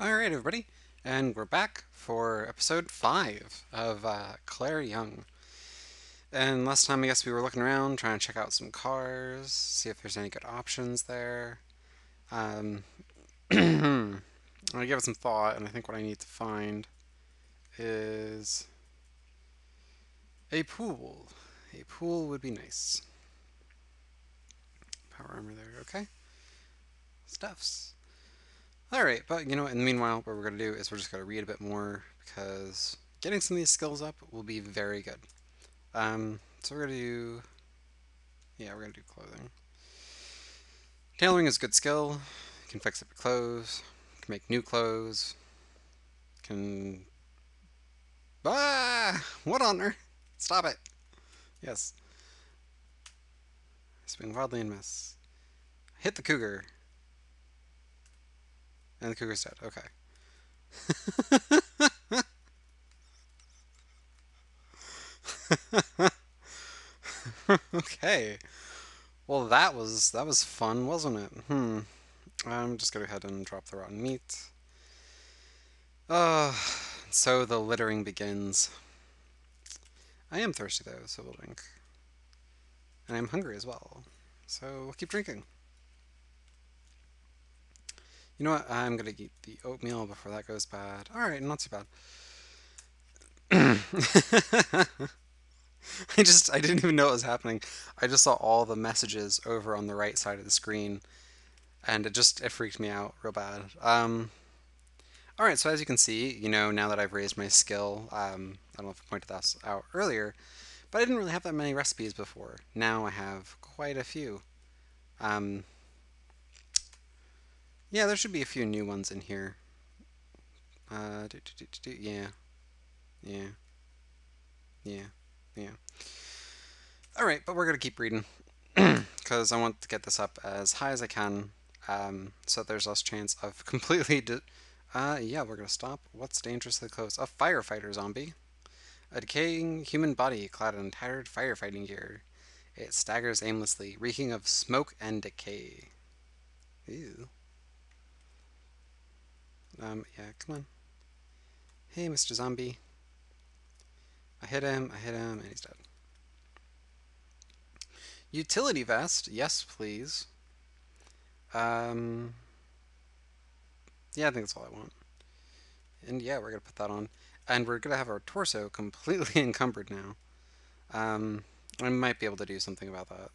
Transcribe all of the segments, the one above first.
All right, everybody, and we're back for episode five of uh, Claire Young. And last time, I guess we were looking around, trying to check out some cars, see if there's any good options there. Um, I gave it some thought, and I think what I need to find is a pool. A pool would be nice. Power armor there, okay. Stuffs. Alright, but you know in the meanwhile, what we're going to do is we're just going to read a bit more, because getting some of these skills up will be very good. Um, so we're going to do, yeah, we're going to do clothing. Tailoring is a good skill, you can fix up your clothes, can make new clothes, can, ah, what on earth? Stop it. Yes. Swing wildly and miss. Hit the cougar. And the cougar's dead. Okay. okay. Well, that was that was fun, wasn't it? Hmm. I'm just gonna go ahead and drop the rotten meat. Uh, so the littering begins. I am thirsty though, so we'll drink. And I'm hungry as well, so we'll keep drinking. You know what? I'm gonna eat the oatmeal before that goes bad. Alright, not too bad. I just, I didn't even know what was happening. I just saw all the messages over on the right side of the screen, and it just, it freaked me out real bad. Um, Alright, so as you can see, you know, now that I've raised my skill, um, I don't know if I pointed that out earlier, but I didn't really have that many recipes before. Now I have quite a few. Um, yeah, there should be a few new ones in here. Uh, do, do, do, yeah. Yeah. Yeah. Yeah. Alright, but we're going to keep reading. Because I want to get this up as high as I can. Um, so there's less chance of completely... uh, yeah, we're going to stop. What's dangerously close? A firefighter zombie. A decaying human body clad in tattered firefighting gear. It staggers aimlessly, reeking of smoke and decay. Ew. Um, yeah, come on. Hey, Mr. Zombie. I hit him, I hit him, and he's dead. Utility vest, yes, please. Um, yeah, I think that's all I want. And yeah, we're going to put that on. And we're going to have our torso completely encumbered now. Um, I might be able to do something about that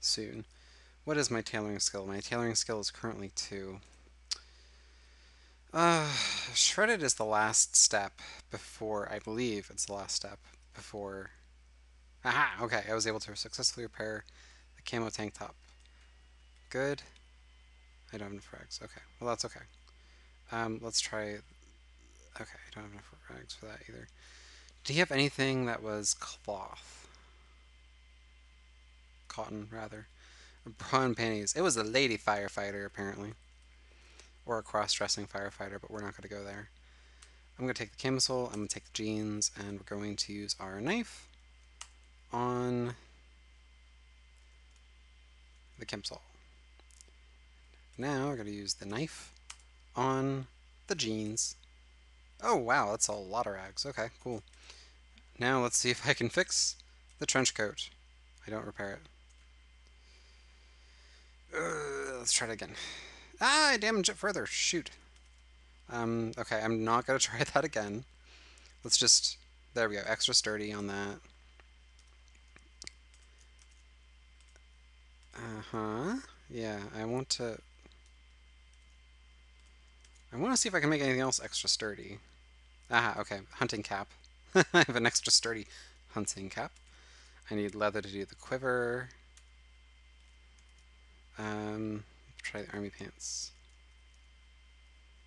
soon. What is my tailoring skill? My tailoring skill is currently 2. Uh, shredded is the last step before, I believe it's the last step before... Aha! Okay, I was able to successfully repair the camo tank top. Good. I don't have enough rags. Okay, well that's okay. Um, let's try... Okay, I don't have enough rags for that either. Do you have anything that was cloth? Cotton, rather. Brawn panties. It was a lady firefighter, apparently or a cross-dressing firefighter, but we're not going to go there. I'm going to take the camisole, I'm going to take the jeans, and we're going to use our knife on the camisole. Now we're going to use the knife on the jeans. Oh wow, that's a lot of rags. Okay, cool. Now let's see if I can fix the trench coat. I don't repair it. Uh, let's try it again. Ah, I damaged it further. Shoot. Um, okay, I'm not going to try that again. Let's just... There we go. Extra sturdy on that. Uh-huh. Yeah, I want to... I want to see if I can make anything else extra sturdy. Ah, okay. Hunting cap. I have an extra sturdy hunting cap. I need leather to do the quiver. Um, try the army pants.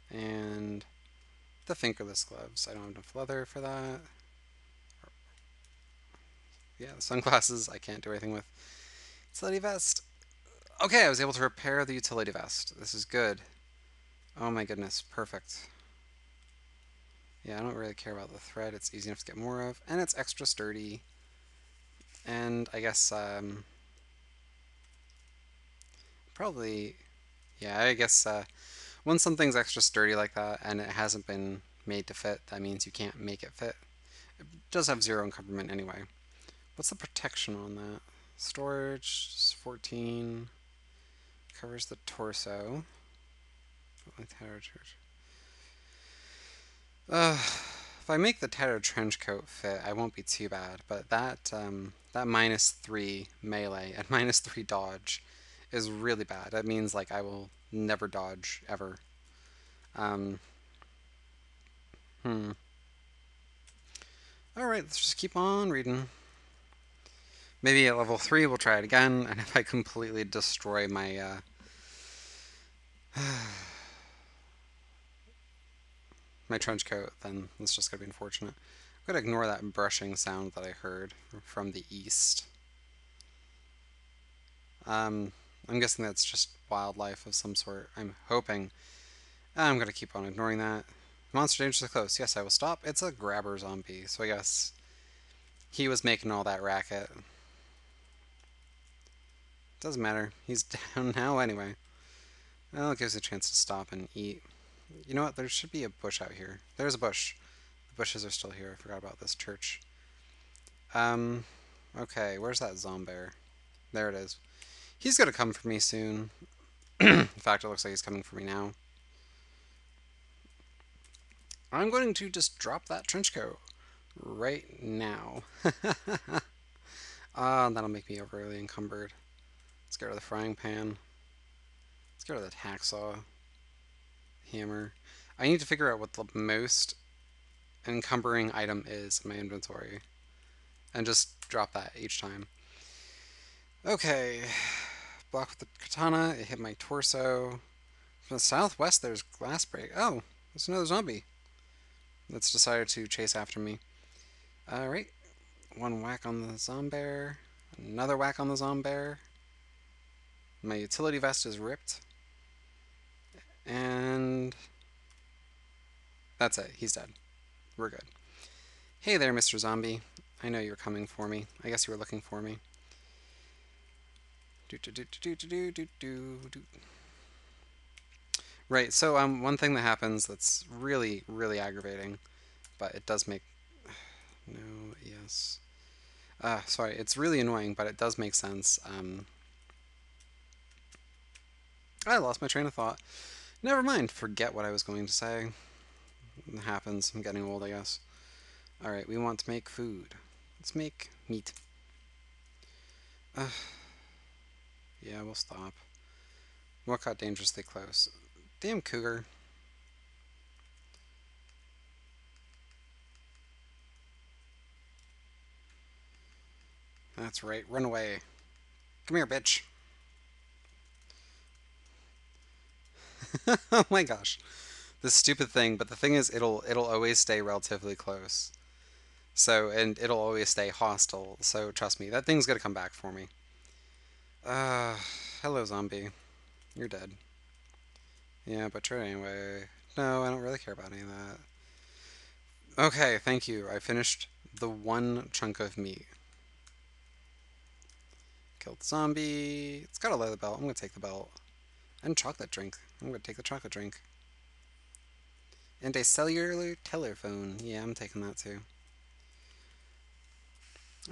And the fingerless gloves. I don't have enough leather for that. Yeah, the sunglasses I can't do anything with. Utility vest. Okay, I was able to repair the utility vest. This is good. Oh my goodness, perfect. Yeah, I don't really care about the thread. It's easy enough to get more of. And it's extra sturdy. And I guess, um, probably yeah, I guess uh, When something's extra sturdy like that and it hasn't been made to fit, that means you can't make it fit. It does have zero encumberment anyway. What's the protection on that? Storage, 14. Covers the torso. Uh, if I make the tattered trench coat fit, I won't be too bad. But that um, that minus three melee and minus three dodge is really bad. That means like I will never dodge ever. Um, hmm. Alright, let's just keep on reading. Maybe at level 3 we'll try it again, and if I completely destroy my... Uh, my trench coat, then it's just to be unfortunate. I'm to ignore that brushing sound that I heard from the east. Um, I'm guessing that's just wildlife of some sort. I'm hoping. I'm going to keep on ignoring that. Monster dangerously close. Yes, I will stop. It's a grabber zombie, so I guess he was making all that racket. Doesn't matter. He's down now anyway. Well, it gives a chance to stop and eat. You know what? There should be a bush out here. There's a bush. The bushes are still here. I forgot about this church. Um, okay, where's that zombear? There it is. He's gonna come for me soon. In fact, it looks like he's coming for me now. I'm going to just drop that trench coat right now. Ah, uh, that'll make me overly encumbered. Let's rid of the frying pan. Let's rid of the hacksaw. Hammer. I need to figure out what the most encumbering item is in my inventory. And just drop that each time. Okay. Block with the katana. It hit my torso. From the southwest, there's glass break. Oh, there's another zombie that's decided to chase after me. Alright. One whack on the zombear. Another whack on the zombear. My utility vest is ripped. And that's it. He's dead. We're good. Hey there, Mr. Zombie. I know you're coming for me. I guess you were looking for me. Right. So um, one thing that happens that's really really aggravating, but it does make no yes. Uh, sorry, it's really annoying, but it does make sense. Um, I lost my train of thought. Never mind, forget what I was going to say. It happens, I'm getting old, I guess. Alright, we want to make food. Let's make meat. Uh, yeah, we'll stop. What got dangerously close? Damn cougar. That's right, run away. Come here, bitch. oh my gosh. This stupid thing, but the thing is it'll it'll always stay relatively close. So and it'll always stay hostile. So trust me, that thing's gonna come back for me. Uh hello zombie. You're dead. Yeah, but try anyway. No, I don't really care about any of that. Okay, thank you. I finished the one chunk of meat. Killed zombie. It's got a leather belt. I'm gonna take the belt. And chocolate drink. I'm to take the chocolate drink. And a cellular telephone. Yeah, I'm taking that too.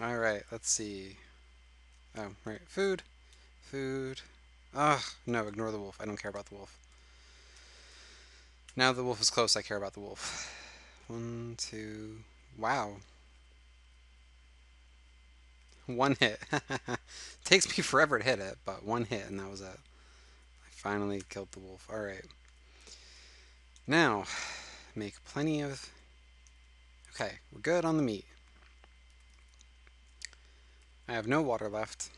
Alright, let's see. Oh, right. Food. Food. Ugh, no, ignore the wolf. I don't care about the wolf. Now the wolf is close, I care about the wolf. One, two... Wow. One hit. Takes me forever to hit it, but one hit and that was it. I finally killed the wolf. Alright. Now, make plenty of... Okay, we're good on the meat. I have no water left.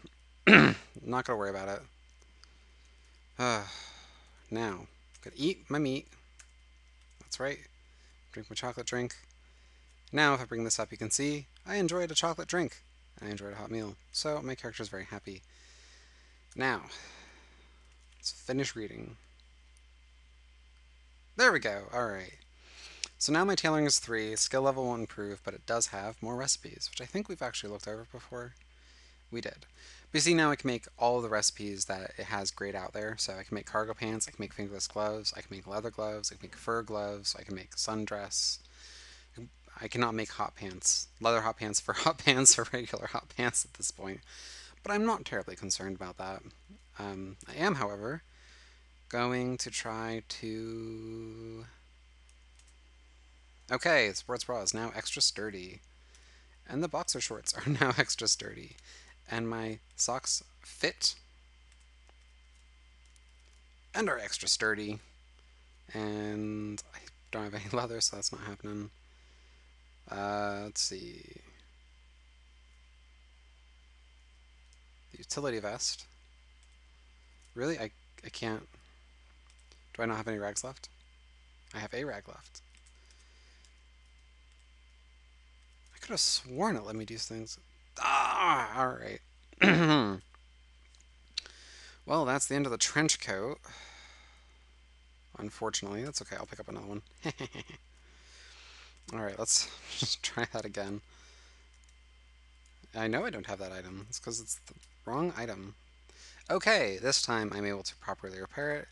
Not gonna worry about it. Uh, now, I'm gonna eat my meat. That's right. Drink my chocolate drink. Now, if I bring this up, you can see I enjoyed a chocolate drink. I enjoyed a hot meal. So, my character is very happy. Now, Let's finish reading. There we go. Alright. So now my tailoring is 3, skill level won't improve, but it does have more recipes, which I think we've actually looked over before. We did. But you see now I can make all the recipes that it has great out there. So I can make cargo pants, I can make fingerless gloves, I can make leather gloves, I can make fur gloves, I can make sundress. I cannot make hot pants. Leather hot pants for hot pants or regular hot pants at this point. But I'm not terribly concerned about that. Um, I am, however, going to try to... Okay, sports bra is now extra sturdy. And the boxer shorts are now extra sturdy and my socks fit and are extra sturdy. And I don't have any leather, so that's not happening. Uh, let's see. The utility vest. Really? I, I can't. Do I not have any rags left? I have a rag left. I could have sworn it let me do things. Ah, all right. well, that's the end of the trench coat. Unfortunately, that's okay. I'll pick up another one. all right, let's just try that again. I know I don't have that item. It's because it's the wrong item. Okay, this time I'm able to properly repair it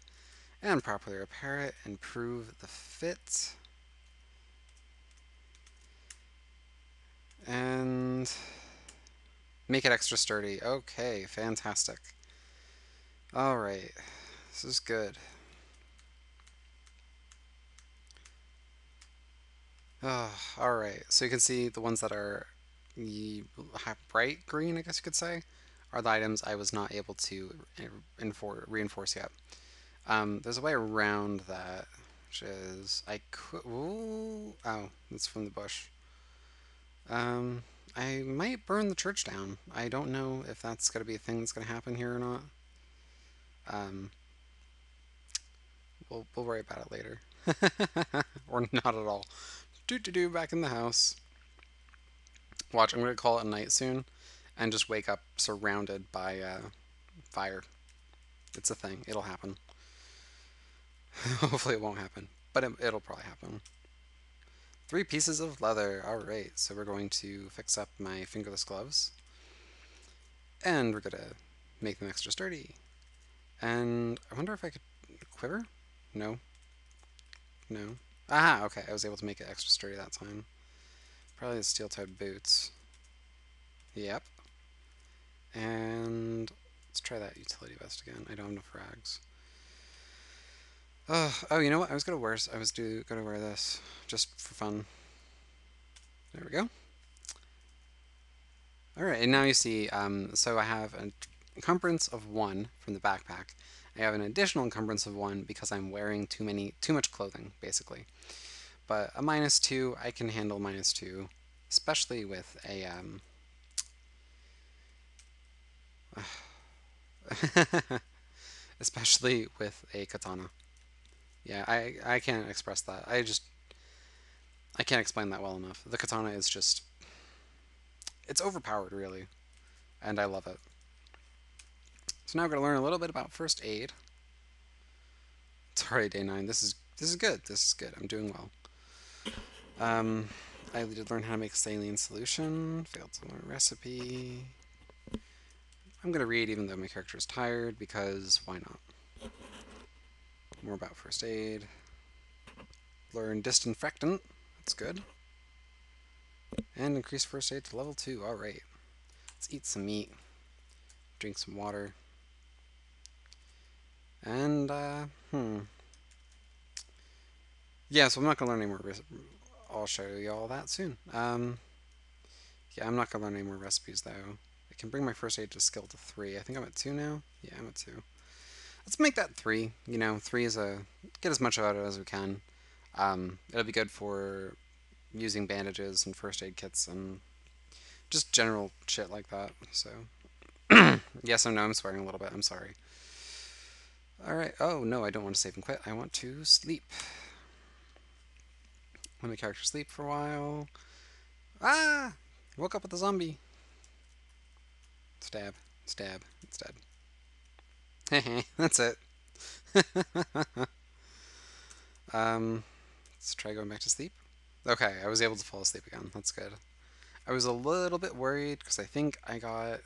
and properly repair it, and prove the fit. And Make it extra sturdy. Okay, fantastic. Alright, this is good. Oh, Alright, so you can see the ones that are bright green, I guess you could say, are the items I was not able to reinforce yet. Um, there's a way around that, which is, I could, ooh, oh, it's from the bush. Um, I might burn the church down. I don't know if that's going to be a thing that's going to happen here or not. Um, we'll, we'll worry about it later. or not at all. Do do do back in the house. Watch, I'm going to call it a night soon and just wake up surrounded by uh, fire. It's a thing. It'll happen. Hopefully it won't happen, but it, it'll probably happen. Three pieces of leather. Alright, so we're going to fix up my fingerless gloves. And we're going to make them extra sturdy. And I wonder if I could quiver? No. No. Ah, okay, I was able to make it extra sturdy that time. Probably the steel-toed boots. Yep. And let's try that utility vest again. I don't have enough rags. Uh, oh, you know what? I was gonna wear. I was do gonna wear this just for fun. There we go. All right, and now you see. Um, so I have an encumbrance of one from the backpack. I have an additional encumbrance of one because I'm wearing too many, too much clothing, basically. But a minus two, I can handle minus two, especially with a. Um, especially with a katana. Yeah, I, I can't express that. I just, I can't explain that well enough. The katana is just, it's overpowered, really, and I love it. So now we're to learn a little bit about first aid. Already day 9. This is, this is good. This is good. I'm doing well. Um, I did learn how to make saline solution. Failed to learn recipe. I'm going to read even though my character is tired, because why not? More about first aid. Learn disinfectant. That's good. And increase first aid to level 2. Alright. Let's eat some meat. Drink some water. And, uh, hmm. Yeah, so I'm not going to learn any more. I'll show you all that soon. Um, yeah, I'm not going to learn any more recipes, though. I can bring my first aid to skill to 3. I think I'm at 2 now. Yeah, I'm at 2. Let's make that three. You know, three is a get as much out of it as we can. Um, it'll be good for using bandages and first aid kits and just general shit like that. So, yes, I know I'm swearing a little bit. I'm sorry. All right. Oh no, I don't want to save and quit. I want to sleep. Let my character sleep for a while. Ah! Woke up with a zombie. Stab. Stab. It's dead. That's it. um, let's try going back to sleep. Okay, I was able to fall asleep again. That's good. I was a little bit worried because I think I got...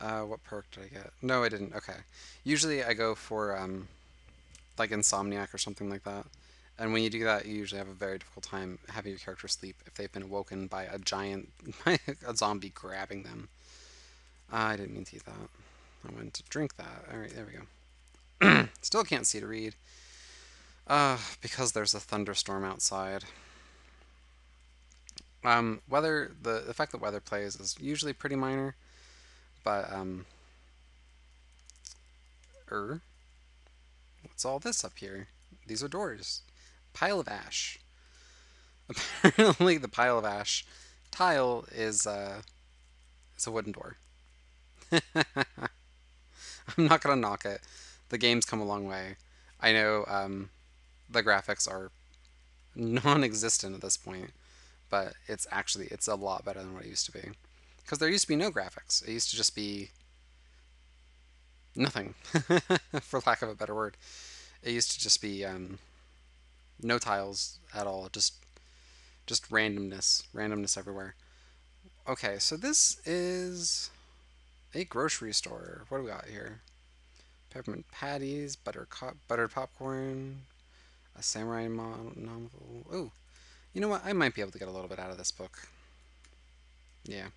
Uh, what perk did I get? No, I didn't. Okay. Usually I go for um, like Insomniac or something like that. And when you do that, you usually have a very difficult time having your character sleep if they've been awoken by a giant, a zombie grabbing them. Uh, I didn't mean to eat that. I went to drink that. All right, there we go. Still can't see to read. Uh, because there's a thunderstorm outside. Um, weather, the, the fact that weather plays is usually pretty minor, but, um, er, what's all this up here? These are doors. Pile of ash. Apparently the pile of ash tile is, uh, it's a wooden door. I'm not gonna knock it. The game's come a long way. I know um, the graphics are non-existent at this point, but it's actually it's a lot better than what it used to be. Because there used to be no graphics. It used to just be nothing, for lack of a better word. It used to just be um, no tiles at all, just just randomness, randomness everywhere. Okay, so this is a grocery store. What do we got here? Peppermint patties, butter buttered popcorn, a samurai novel. Oh, you know what? I might be able to get a little bit out of this book. Yeah.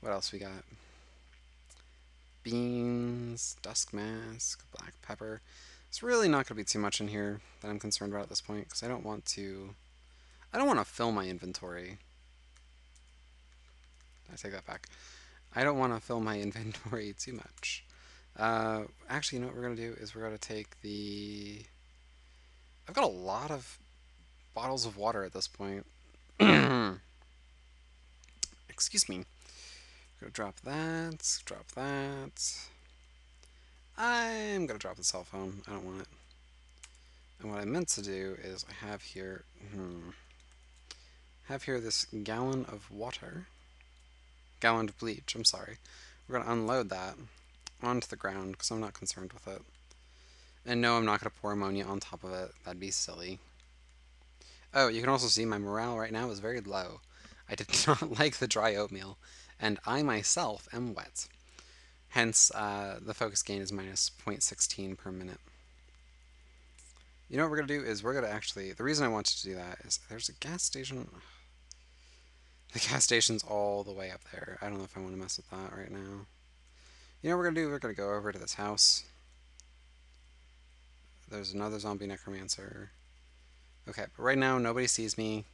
What else we got? Beans, dusk mask, black pepper. It's really not going to be too much in here that I'm concerned about at this point because I don't want to. I don't want to fill my inventory. I take that back. I don't want to fill my inventory too much. Uh, actually, you know what we're going to do is we're going to take the... I've got a lot of bottles of water at this point. Excuse me. Gonna drop that, drop that. I'm gonna drop the cell phone. I don't want it. And what I meant to do is I have here, hmm, have here this gallon of water gallon of bleach, I'm sorry. We're going to unload that onto the ground because I'm not concerned with it. And no, I'm not going to pour ammonia on top of it. That'd be silly. Oh, you can also see my morale right now is very low. I did not like the dry oatmeal, and I myself am wet. Hence, uh, the focus gain is minus 0.16 per minute. You know what we're going to do is we're going to actually... The reason I wanted to do that is there's a gas station... The gas station's all the way up there. I don't know if I want to mess with that right now. You know what we're going to do? We're going to go over to this house. There's another zombie necromancer. Okay, but right now nobody sees me.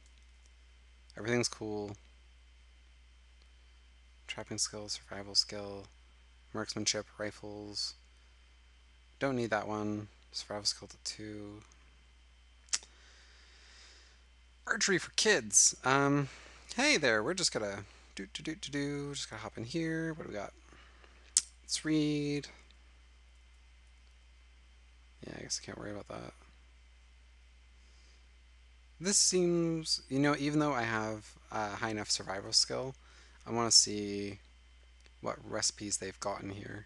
Everything's cool. Trapping skill, survival skill, marksmanship, rifles. Don't need that one. Survival skill to 2. Archery for kids. Um, Hey there, we're just gonna do do do do do. Just gonna hop in here. What do we got? Let's read. Yeah, I guess I can't worry about that. This seems, you know, even though I have a high enough survival skill, I want to see what recipes they've gotten here.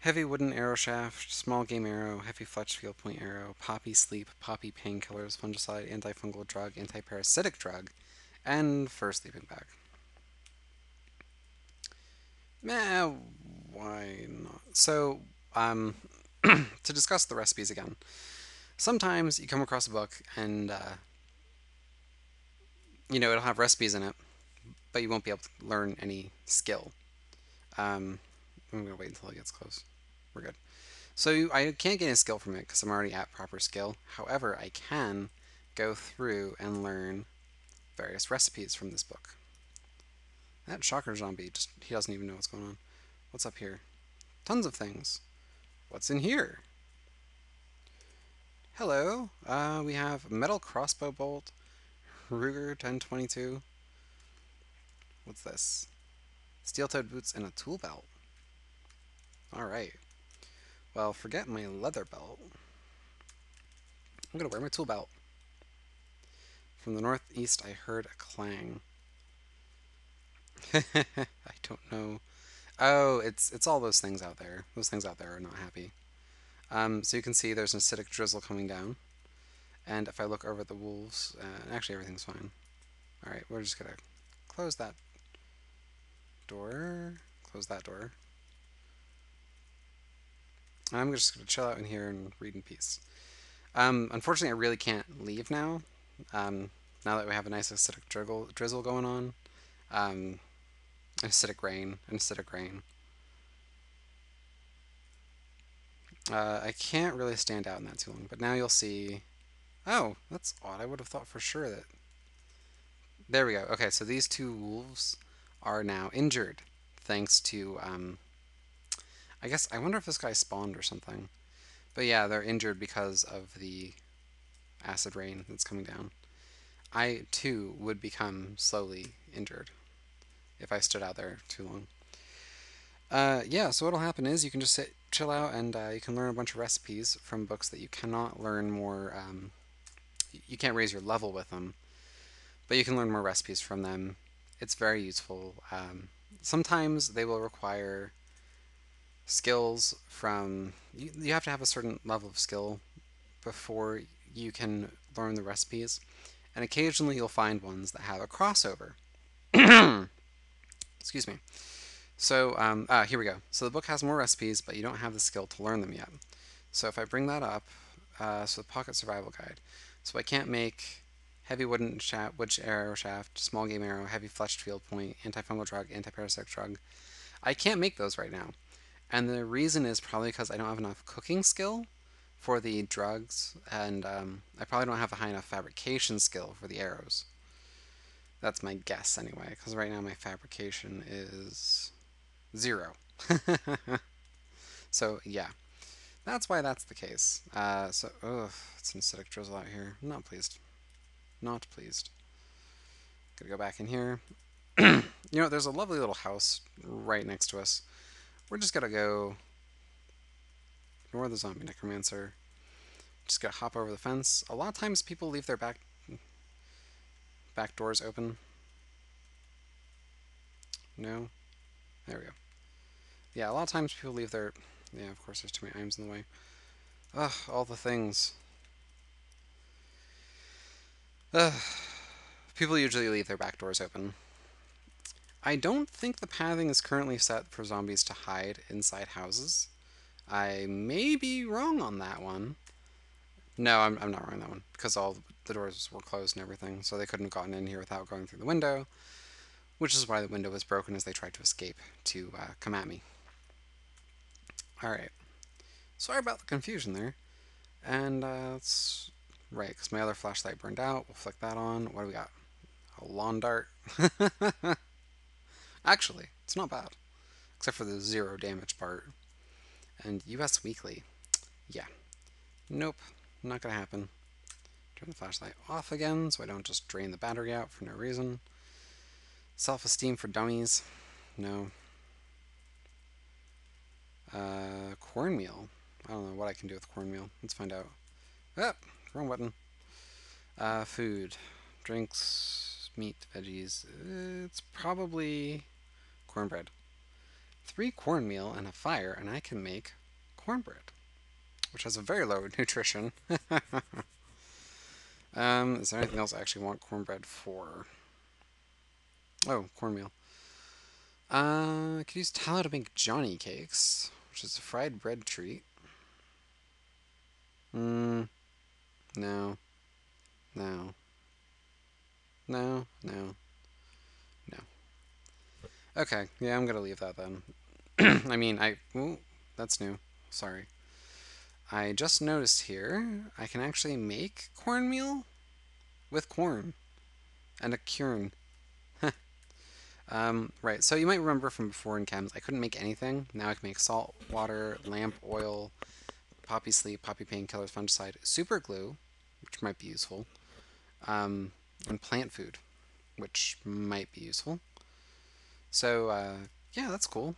Heavy wooden arrow shaft, small game arrow, heavy fletch field point arrow, poppy sleep, poppy painkillers, fungicide, antifungal drug, anti-parasitic drug, and for sleeping bag. Eh, why not? So, um, to discuss the recipes again, sometimes you come across a book and, uh, you know, it'll have recipes in it, but you won't be able to learn any skill. Um, I'm going to wait until it gets close. We're good. So I can't get a skill from it because I'm already at proper skill. However, I can go through and learn various recipes from this book. That shocker zombie, just he doesn't even know what's going on. What's up here? Tons of things. What's in here? Hello, uh, we have metal crossbow bolt, Ruger 1022. What's this? Steel-toed boots and a tool belt. Alright. Well, forget my leather belt. I'm gonna wear my tool belt. From the northeast I heard a clang. I don't know. Oh, it's it's all those things out there. Those things out there are not happy. Um, so you can see there's an acidic drizzle coming down. And if I look over at the wolves, uh, actually everything's fine. Alright, we're just going to close that door. Close that door. I'm just to chill out in here and read in peace. Um, unfortunately, I really can't leave now. Um, now that we have a nice acidic drizzle, drizzle going on. Um, acidic rain, acidic rain. Uh, I can't really stand out in that too long, but now you'll see... Oh, that's odd. I would have thought for sure that... There we go. Okay, so these two wolves are now injured, thanks to... Um, I guess, I wonder if this guy spawned or something. But yeah, they're injured because of the acid rain that's coming down. I, too, would become slowly injured if I stood out there too long. Uh, yeah, so what'll happen is you can just sit, chill out, and uh, you can learn a bunch of recipes from books that you cannot learn more. Um, you can't raise your level with them, but you can learn more recipes from them. It's very useful. Um, sometimes they will require skills from. You, you have to have a certain level of skill before you can learn the recipes, and occasionally you'll find ones that have a crossover. Excuse me. So um, ah, here we go. So the book has more recipes, but you don't have the skill to learn them yet. So if I bring that up, uh, so the Pocket Survival Guide. So I can't make heavy wooden shaft, wood arrow shaft, small game arrow, heavy fletched field point, antifungal drug, antiparasitic drug. I can't make those right now. And the reason is probably because I don't have enough cooking skill for the drugs, and um, I probably don't have a high enough fabrication skill for the arrows. That's my guess anyway, because right now my fabrication is zero. so yeah, that's why that's the case. Uh, so, ugh, it's an acidic drizzle out here. Not pleased. Not pleased. Gotta go back in here. you know, there's a lovely little house right next to us. We're just gonna go ignore the zombie necromancer. Just gotta hop over the fence. A lot of times people leave their back back doors open. No? There we go. Yeah, a lot of times people leave their... Yeah, of course, there's too many items in the way. Ugh, all the things. Ugh. People usually leave their back doors open. I don't think the pathing is currently set for zombies to hide inside houses. I may be wrong on that one. No, I'm, I'm not wrong on that one, because all the doors were closed and everything, so they couldn't have gotten in here without going through the window, which is why the window was broken as they tried to escape to uh, come at me. Alright, sorry about the confusion there, and uh, that's right, because my other flashlight burned out, we'll flick that on. What do we got? A lawn dart. Actually, it's not bad, except for the zero damage part. And US Weekly. Yeah. Nope. Not gonna happen. Turn the flashlight off again so I don't just drain the battery out for no reason. Self-esteem for dummies. No. Uh, cornmeal. I don't know what I can do with cornmeal. Let's find out. Ah, wrong button. Uh, food. Drinks, meat, veggies. It's probably cornbread three cornmeal and a fire, and I can make cornbread, which has a very low nutrition. um, is there anything else I actually want cornbread for? Oh, cornmeal. Uh, I could use tallow to make Johnny cakes, which is a fried bread treat. Hmm. No. No. No. No. No. Okay, yeah, I'm gonna leave that then. I mean, I... Ooh, that's new. Sorry. I just noticed here, I can actually make cornmeal with corn and a quern. um, right, so you might remember from before in chems, I couldn't make anything. Now I can make salt, water, lamp oil, poppy sleep, poppy painkillers, fungicide, super glue, which might be useful, um, and plant food, which might be useful. So, uh, yeah, that's cool.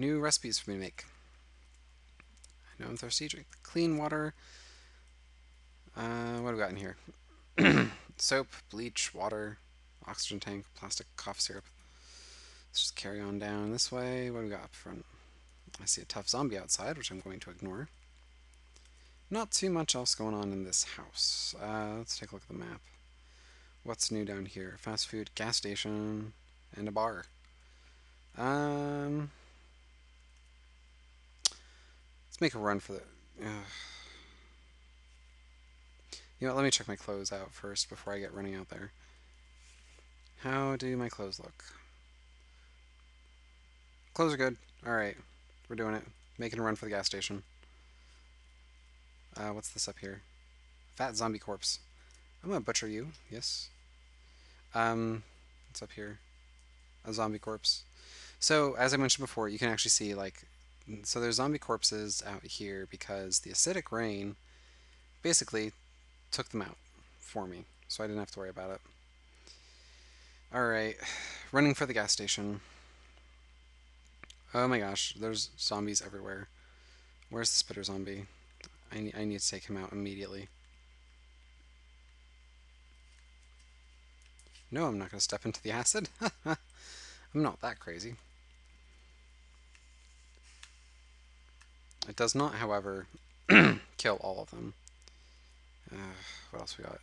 New recipes for me to make. I know I'm thirsty. Drink clean water. Uh, what have we got in here? Soap, bleach, water, oxygen tank, plastic cough syrup. Let's just carry on down this way. What do we got up front? I see a tough zombie outside, which I'm going to ignore. Not too much else going on in this house. Uh, let's take a look at the map. What's new down here? Fast food, gas station, and a bar. Um, let's make a run for the. Uh, you know let me check my clothes out first before I get running out there. How do my clothes look? Clothes are good. Alright, we're doing it. Making a run for the gas station. Uh, what's this up here? Fat zombie corpse. I'm gonna butcher you, yes. Um, what's up here? A zombie corpse. So, as I mentioned before, you can actually see, like, so there's zombie corpses out here because the acidic rain basically took them out for me, so I didn't have to worry about it. Alright, running for the gas station. Oh my gosh, there's zombies everywhere. Where's the spitter zombie? I I need to take him out immediately. No, I'm not going to step into the acid. I'm not that crazy. It does not, however, kill all of them. Uh, what else we got?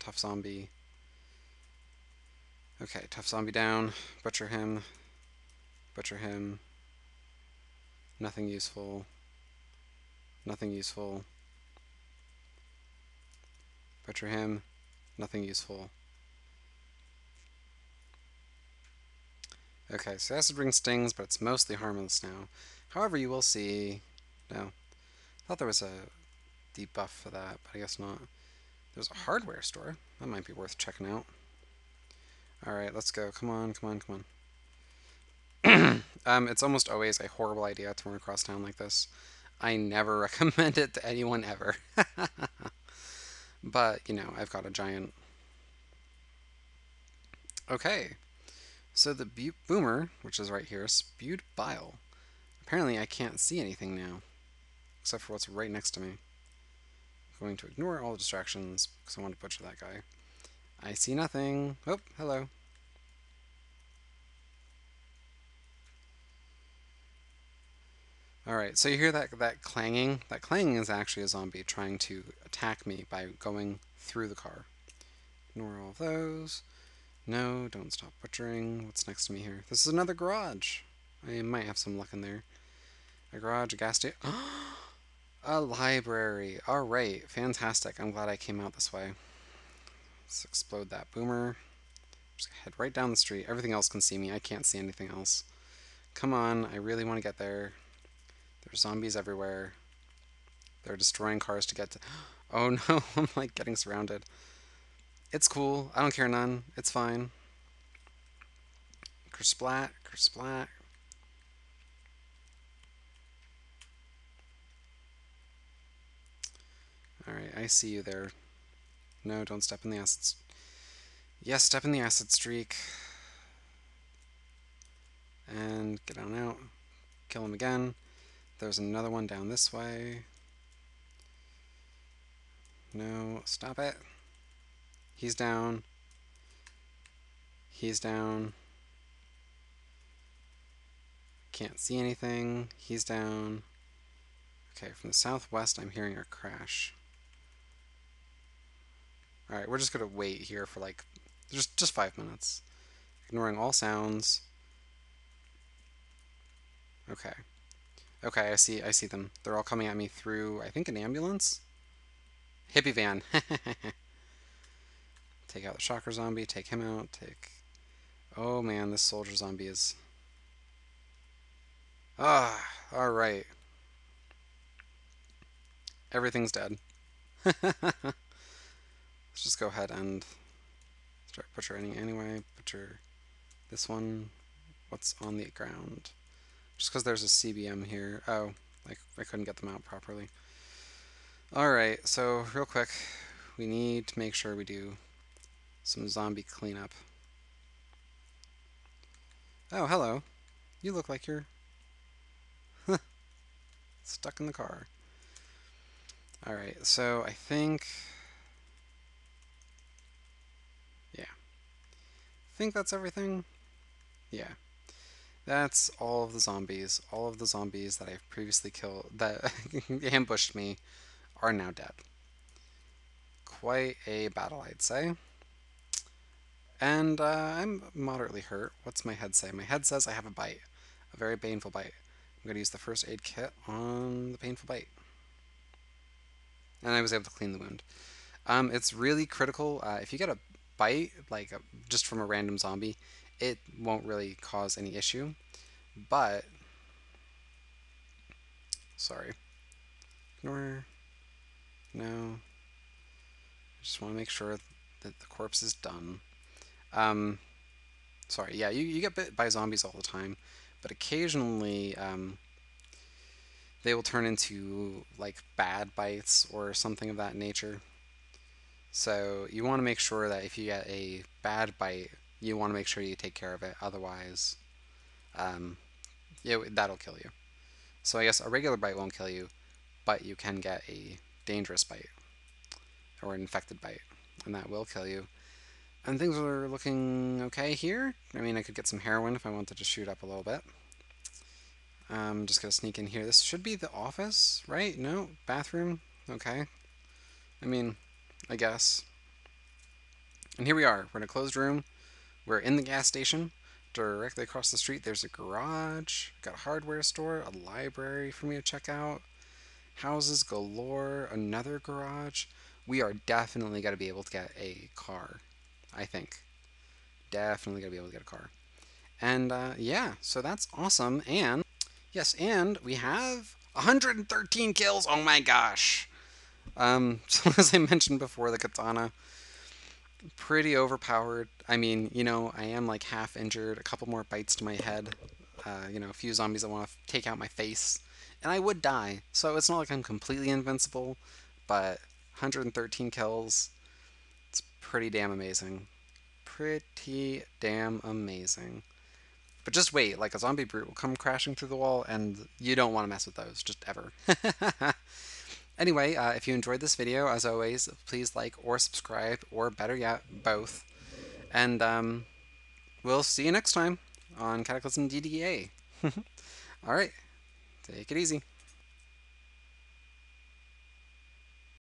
Tough zombie. Okay, tough zombie down. Butcher him. Butcher him. Nothing useful. Nothing useful. Butcher him. Nothing useful. Okay, so acid ring stings, but it's mostly harmless now. However, you will see... No. I thought there was a debuff for that, but I guess not. There's a hardware store. That might be worth checking out. Alright, let's go. Come on, come on, come on. um, it's almost always a horrible idea to run across town like this. I never recommend it to anyone ever. but, you know, I've got a giant... Okay. So the boomer, which is right here, spewed bile. Apparently I can't see anything now, except for what's right next to me. I'm going to ignore all the distractions, because I want to butcher that guy. I see nothing. Oh, hello. Alright, so you hear that, that clanging? That clanging is actually a zombie trying to attack me by going through the car. Ignore all of those. No, don't stop butchering. What's next to me here? This is another garage. I might have some luck in there. A garage, a gas station. a library. Alright, fantastic. I'm glad I came out this way. Let's explode that boomer. Just head right down the street. Everything else can see me. I can't see anything else. Come on, I really want to get there. There's zombies everywhere. They're destroying cars to get to... Oh no, I'm like getting surrounded. It's cool. I don't care none. It's fine. Kersplat, kersplat. Alright, I see you there. No, don't step in the acid. Yes, step in the acid streak. And get on out. Kill him again. There's another one down this way. No, stop it. He's down. He's down. Can't see anything. He's down. Okay, from the southwest I'm hearing a crash. Alright, we're just to wait here for like just, just five minutes. Ignoring all sounds. Okay. Okay, I see I see them. They're all coming at me through, I think, an ambulance? Hippie van. Take out the shocker zombie, take him out, take... Oh man, this soldier zombie is... Ah, alright. Everything's dead. Just go ahead and start butchering anyway. Butcher this one. What's on the ground? Just because there's a CBM here. Oh, like I couldn't get them out properly. Alright, so real quick, we need to make sure we do some zombie cleanup. Oh, hello. You look like you're stuck in the car. Alright, so I think... Yeah. I think that's everything. Yeah. That's all of the zombies. All of the zombies that I've previously killed, that ambushed me, are now dead. Quite a battle, I'd say. And uh, I'm moderately hurt. What's my head say? My head says I have a bite, a very painful bite. I'm going to use the first aid kit on the painful bite. And I was able to clean the wound. Um, it's really critical. Uh, if you get a bite, like just from a random zombie, it won't really cause any issue. But, sorry. Ignore. No. I just want to make sure that the corpse is done. Um, sorry, yeah, you, you get bit by zombies all the time, but occasionally um, they will turn into like bad bites or something of that nature. So you want to make sure that if you get a bad bite, you want to make sure you take care of it. Otherwise, um, that'll kill you. So I guess a regular bite won't kill you, but you can get a dangerous bite or an infected bite, and that will kill you. And things are looking okay here. I mean, I could get some heroin if I wanted to shoot up a little bit. I'm just going to sneak in here. This should be the office, right? No? Bathroom? Okay. I mean, I guess. And here we are. We're in a closed room. We're in the gas station. Directly across the street, there's a garage. Got a hardware store, a library for me to check out. Houses galore, another garage. We are definitely going to be able to get a car, I think. Definitely going to be able to get a car. And uh, yeah, so that's awesome. And yes, and we have 113 kills. Oh my gosh. Um, so as I mentioned before, the katana, pretty overpowered. I mean, you know, I am like half injured, a couple more bites to my head, uh, you know, a few zombies that want to take out my face, and I would die. So it's not like I'm completely invincible, but 113 kills, it's pretty damn amazing. Pretty damn amazing. But just wait, like a zombie brute will come crashing through the wall, and you don't want to mess with those, just ever. Anyway, uh, if you enjoyed this video, as always, please like or subscribe, or better yet, both. And um, we'll see you next time on Cataclysm DDA. Alright, take it easy.